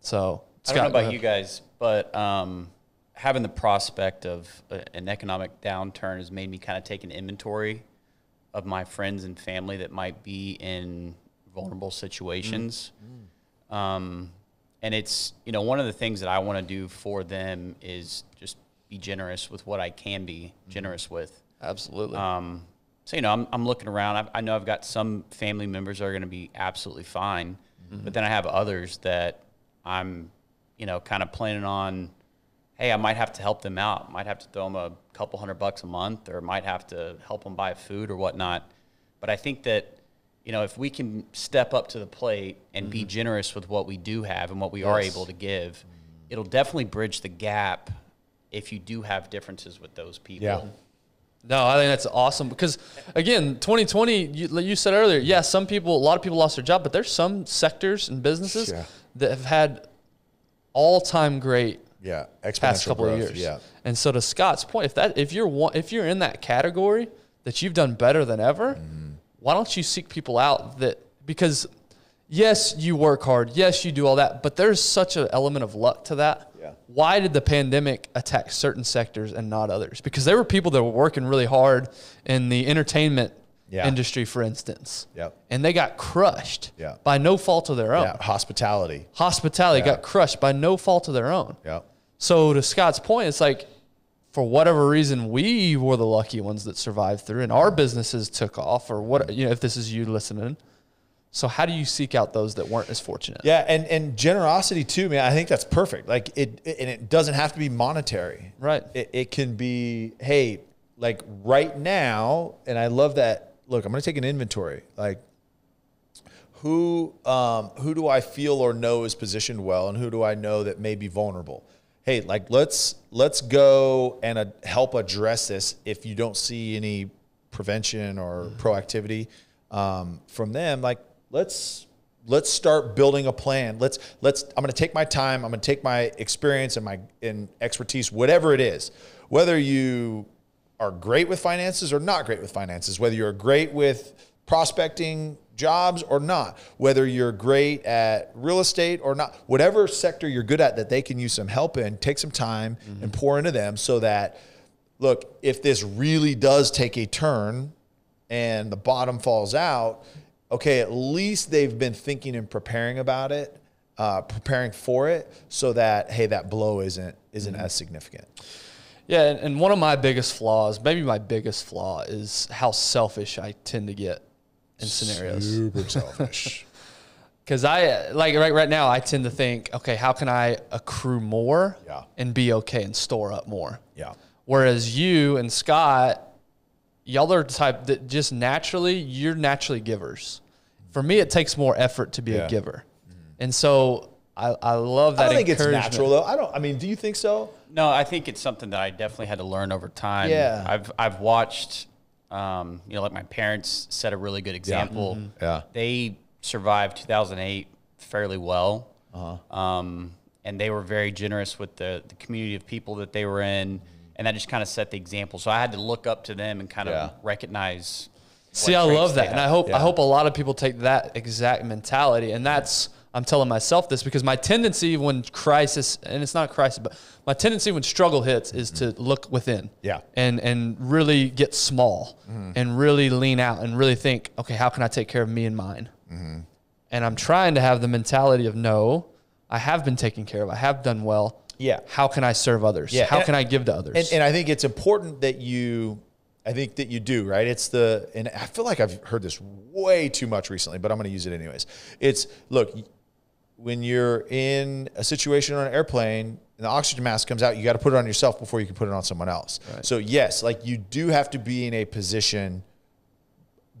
So, I don't know about you guys, but um, having the prospect of a, an economic downturn has made me kind of take an inventory of my friends and family that might be in vulnerable situations. Um, and it's, you know, one of the things that I want to do for them is just be generous with what I can be generous with. Absolutely. Um, so you know, I'm, I'm looking around. I, I know I've got some family members that are going to be absolutely fine, but then I have others that I'm, you know, kind of planning on. Hey, I might have to help them out. Might have to throw them a couple hundred bucks a month, or might have to help them buy food or whatnot. But I think that, you know, if we can step up to the plate and be generous with what we do have and what we are able to give, it'll definitely bridge the gap if you do have differences with those people. Yeah. No, I think that's awesome because again, 2020, you, you said earlier, yeah, some people, a lot of people lost their job, but there's some sectors and businesses Yeah. that have had all-time great Yeah. Exponential past couple growth. of years. Yeah. And so to Scott's point, if that if you're one, if you're in that category that you've done better than ever, Mm-hmm. Why don't you seek people out that because yes, you work hard, yes, you do all that, but there's such an element of luck to that. Yeah. Why did the pandemic attack certain sectors and not others? Because there were people that were working really hard in the entertainment Yeah. industry, for instance. Yep. And they got crushed Yeah. by no fault of their own. Yeah. Hospitality. Hospitality got crushed by no fault of their own. Yeah. So to Scott's point, it's like for whatever reason we were the lucky ones that survived through and our businesses took off or what you know if this is you listening. So how do you seek out those that weren't as fortunate? Yeah, and and generosity too, man. I think that's perfect. Like it, it- and it doesn't have to be monetary. Right. It, it can be, hey, like right now, and I love that. Look, I'm going to take an inventory. Like, who um, who do I feel or know is positioned well, and who do I know that may be vulnerable? Hey, like let's let's go and uh, help address this. If you don't see any prevention or proactivity um, from them, like let's let's start building a plan. Let's let's. I'm going to take my time. I'm going to take my experience and my and expertise, whatever it is. Whether you are great with finances or not great with finances, whether you're great with prospecting jobs or not, whether you're great at real estate or not, whatever sector you're good at that they can use some help in, take some time and pour into them so that, look, if this really does take a turn and the bottom falls out, okay, at least they've been thinking and preparing about it, uh, preparing for it, so that hey, that blow isn't isn't as significant. Yeah, and, and one of my biggest flaws, maybe my biggest flaw, is how selfish I tend to get in scenarios. Super selfish. Because I like right right now, I tend to think, okay, how can I accrue more Yeah. and be okay and store up more? yeah. Whereas you and Scott, y'all are the type that just naturally, you're naturally givers. For me, it takes more effort to be Yeah. a giver. And so I, I love that I don't think it's natural though. I don't. I mean, do you think so? No, I think it's something that I definitely had to learn over time. Yeah. I've I've watched, um, you know, like my parents set a really good example. Yeah. They survived 2008 fairly well, Uh-huh. um, and they were very generous with the the community of people that they were in, Mm-hmm. and that just kind of set the example. So I had to look up to them and kind of Yeah. recognize. See, I love that, and I hope Yeah. I hope a lot of people take that exact mentality, and that's I'm telling myself this because my tendency when crisis, and it's not crisis, but my tendency when struggle hits is to mm-hmm. look within, Yeah. and and really get small, mm-hmm. and really lean out, and really think, okay, how can I take care of me and mine? Mm-hmm. And I'm trying to have the mentality of no, I have been taken care of, I have done well. Yeah. How can I serve others? Yeah, How and- can I give to others? And, and I think it's important that you, I think that you do, right? It's the, and I feel like I've heard this way too much recently, but I'm going to use it anyways. It's, look, when you're in a situation on an airplane and the oxygen mask comes out, you got to put it on yourself before you can put it on someone else. So, yes, like you do have to be in a position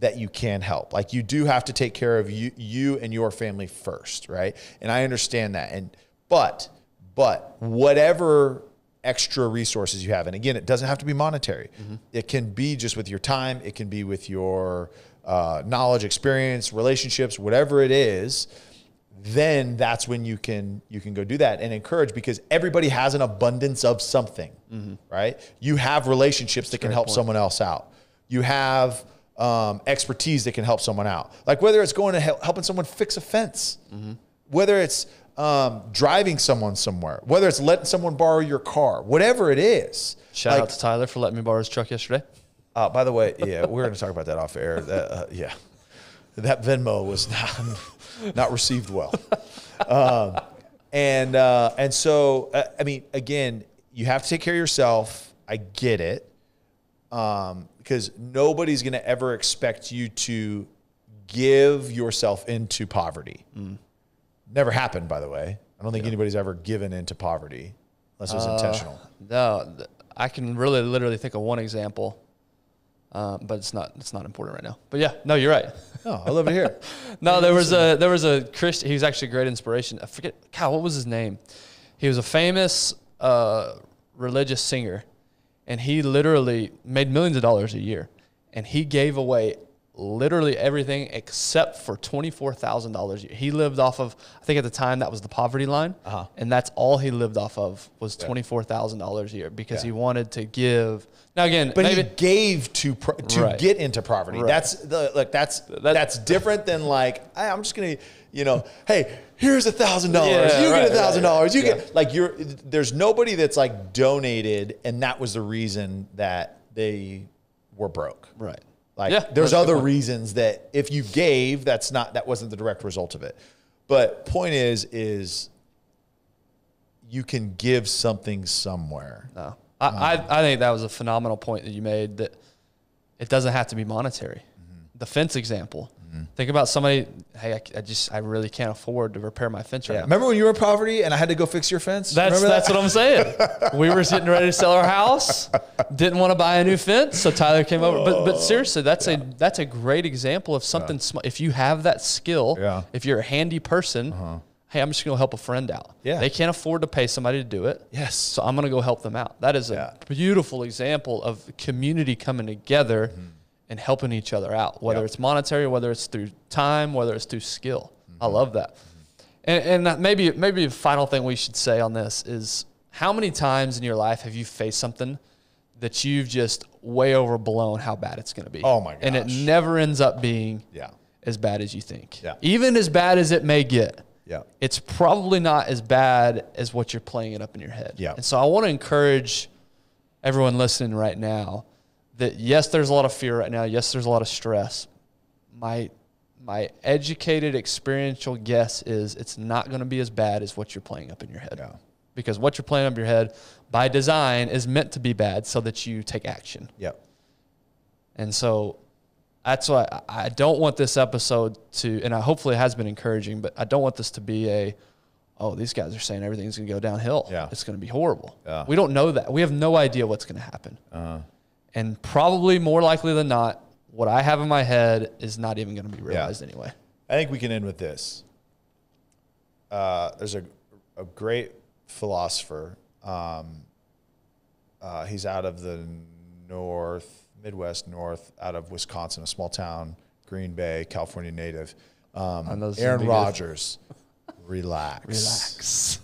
that you can help. Like you do have to take care of you, you and your family first, right? And I understand that. And but But whatever extra resources you have, and again, it doesn't have to be monetary. It can be just with your time. It can be with your uh, knowledge, experience, relationships, whatever it is. Then that's when you can you can go do that and encourage because everybody has an abundance of something, right? You have relationships that can help someone else out. You have um, expertise that can help someone out. Like whether it's going to help, helping someone fix a fence, whether it's um, driving someone somewhere, whether it's letting someone borrow your car, whatever it is. Shout like, out to Tyler for letting me borrow his truck yesterday. uh, by the way, yeah, we're going to talk about that off air. That, uh, yeah, that Venmo was not not received well, um, and uh, and so uh, I mean, again, you have to take care of yourself. I get it, um, because nobody's going to ever expect you to give yourself into poverty. Never happened, by the way. I don't think anybody's ever given into poverty unless it was intentional. No, I can really literally think of one example, um, but it's not it's not important right now. But yeah, no, you're right. Oh, I love it. No, there was a there was a Christian. He was actually a great inspiration. I forget. God, what was his name? He was a famous uh, religious singer, and he literally made millions of dollars a year, and he gave away literally everything except for twenty four thousand dollars a year. He lived off of. I think at the time that was the poverty line, Uh-huh. and that's all he lived off of was twenty four thousand dollars a year because Yeah. he wanted to give. Now again, But maybe, he gave to pro- to Right. get into poverty. Right. That's the look. That's that's different than like "Hey, I'm just gonna, you know, hey, here's a thousand dollars. You right, get a thousand dollars. You get like you're. There's nobody that's like donated, and that was the reason that they were broke. right. Like Yeah, there's that's a good other reasons that if you gave, that's not that wasn't the direct result of it. But point is, is you can give something somewhere. No, I, I, I think that was a phenomenal point that you made. That it doesn't have to be monetary. Mm-hmm. The fence example. Think about somebody. Hey, I, I just I really can't afford to repair my fence right Yeah. now. Remember when you were in poverty and I had to go fix your fence? That's Remember that's that? what I'm saying. we were getting ready to sell our house, didn't want to buy a new fence, so Tyler came over. But but seriously, that's a that's a great example of something. Sm- if you have that skill, Yeah. Uh-huh. if you're a handy person, hey, I'm just going to help a friend out. Yeah. they can't afford to pay somebody to do it. Yes. so I'm going to go help them out. That is a Yeah. beautiful example of community coming together and helping each other out, whether Yep. it's monetary, whether it's through time, whether it's through skill. I mm-hmm. love that. And, and maybe maybe a final thing we should say on this is how many times in your life have you faced something that you've just way overblown how bad it's going to be? Oh my And it never ends up being Yeah. as bad as you think. Yeah. Even as bad as it may get. Yeah. It's probably not as bad as what you're playing it up in your head. Yeah. And so I want to encourage everyone listening right now that yes, there's a lot of fear right now. Yes, there's a lot of stress. My my educated, experiential guess is it's not going to be as bad as what you're playing up in your head. Yeah. Because what you're playing up in your head by design is meant to be bad so that you take action. Yep. And so that's why I don't want this episode to, and I hopefully it has been encouraging, but I don't want this to be a, oh, these guys are saying everything's going to go downhill. Yeah. It's going to be horrible. Yeah. We don't know that. We have no idea what's going to happen. Uh-huh. And probably more likely than not, what I have in my head is not even going to be realized anyway. I think we can end with this. Uh, there's a, a great philosopher. Um, uh, he's out of the north, Midwest North, out of Wisconsin, a small town, Green Bay, California native. Um, I know this is Aaron gonna be good. Rodgers. Relax. Relax.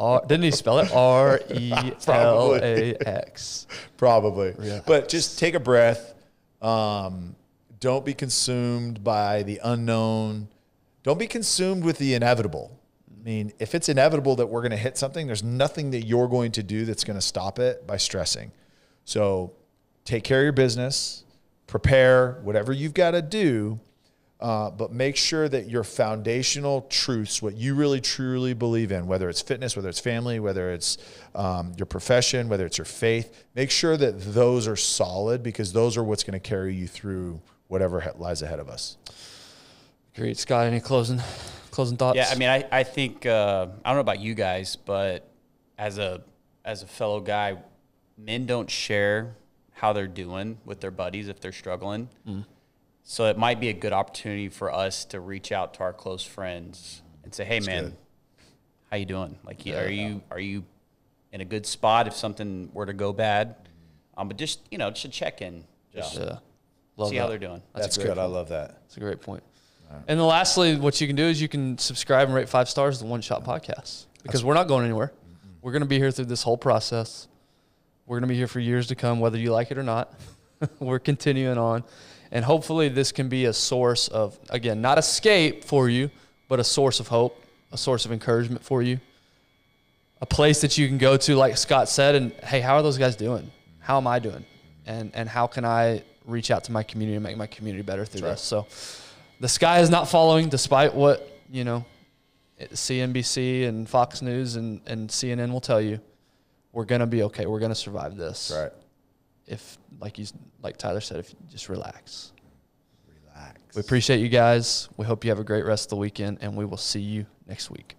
R, didn't he spell it? R E L A X. Probably. But just take a breath. Um, don't be consumed by the unknown. Don't be consumed with the inevitable. I mean, if it's inevitable that we're going to hit something, there's nothing that you're going to do that's going to stop it by stressing. So take care of your business, prepare whatever you've got to do, uh, but make sure that your foundational truths, what you really truly believe in, whether it's fitness, whether it's family, whether it's um, your profession, whether it's your faith, make sure that those are solid because those are what's going to carry you through whatever he- lies ahead of us. Great. Scott, any closing closing thoughts? Yeah, I mean, I, I think uh, I don't know about you guys, but as a as a fellow guy, men don't share how they're doing with their buddies if they're struggling. So it might be a good opportunity for us to reach out to our close friends and say, "Hey, man, how you doing? Like, are you are you in a good spot if something were to go bad? Um, but just you know, just a check in, just Yeah. Love see that. how they're doing. That's, a great good. I love that. That's a great point. And then lastly, what you can do is you can subscribe and rate five stars to the One Shot Podcast because we're not going anywhere. We're going to be here through this whole process. We're going to be here for years to come, whether you like it or not. we're continuing on. And hopefully, this can be a source of, again, not escape for you, but a source of hope, a source of encouragement for you, a place that you can go to, like Scott said, and hey, how are those guys doing? How am I doing? And, and how can I reach out to my community and make my community better through this? So, the sky is not falling despite what you know cnbc and fox news and, and cnn will tell you we're going to be okay we're going to survive this Right. If like you like tyler said if you just relax. Relax. we appreciate you guys. We hope you have a great rest of the weekend and we will see you next week